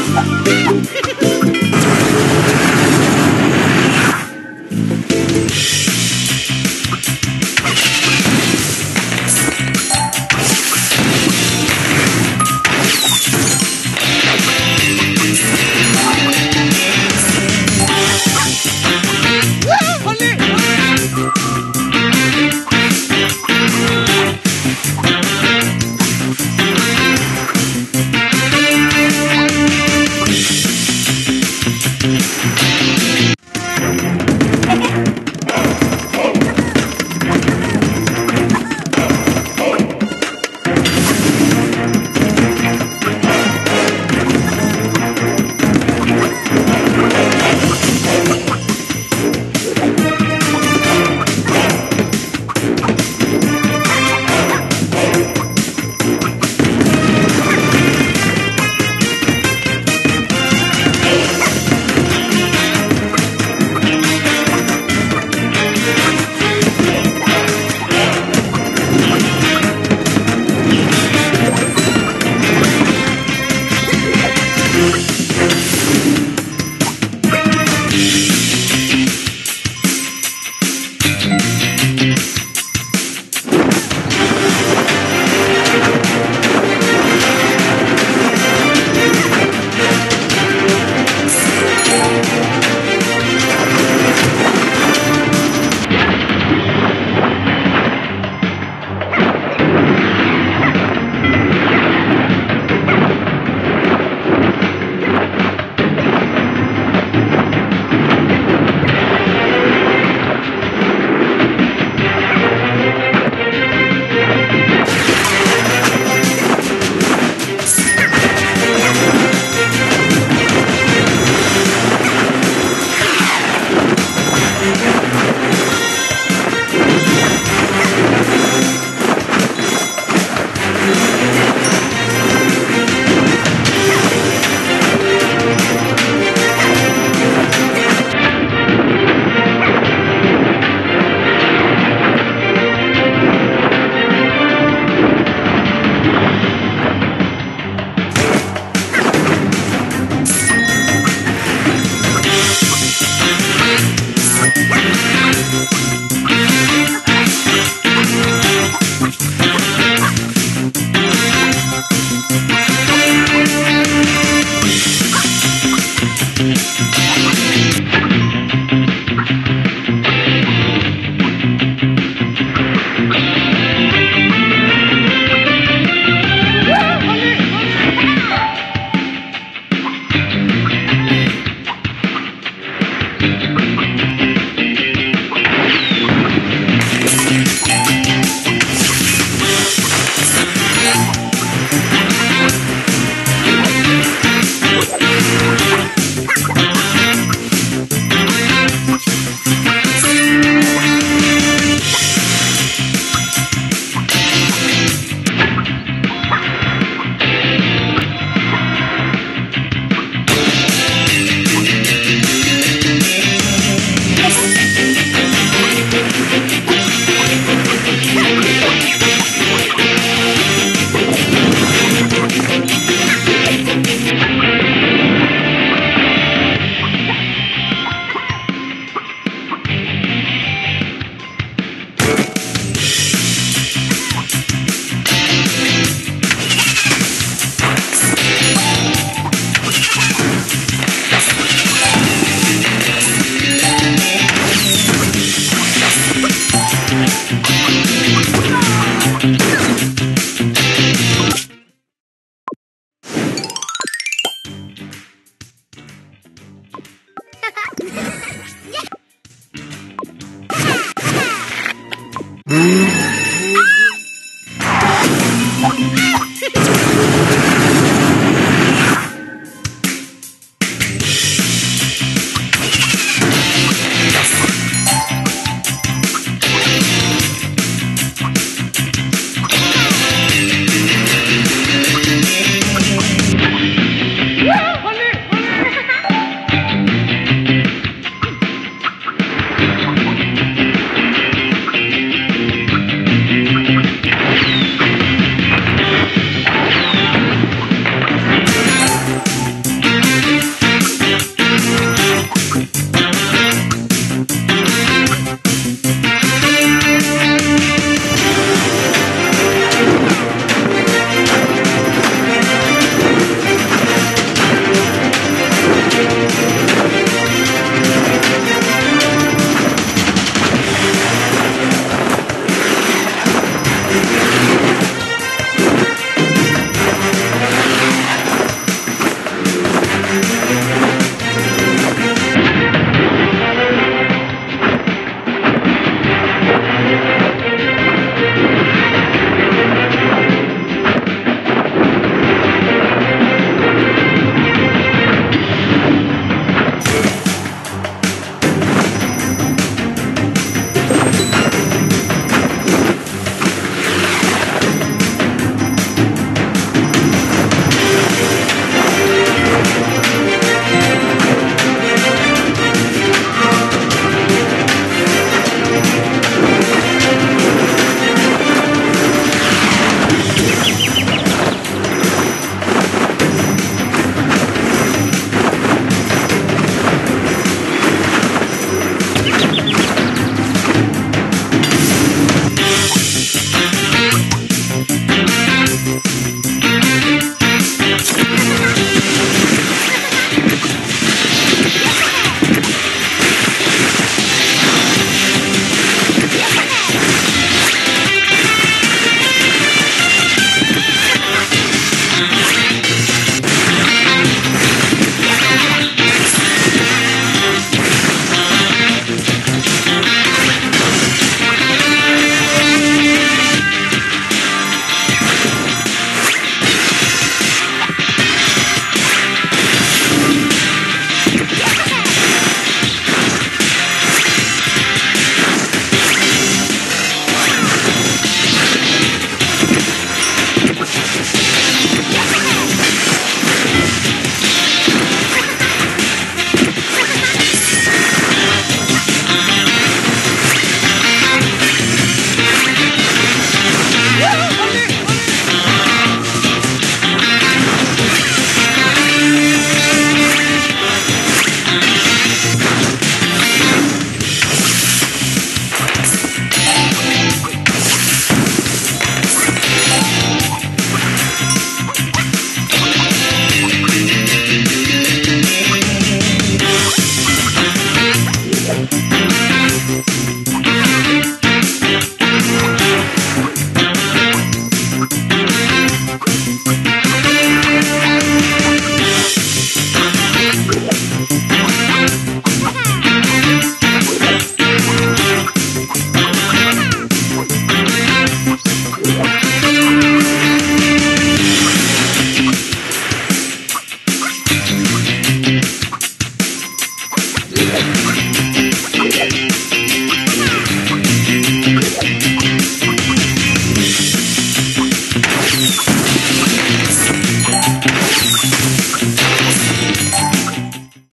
Hehehehe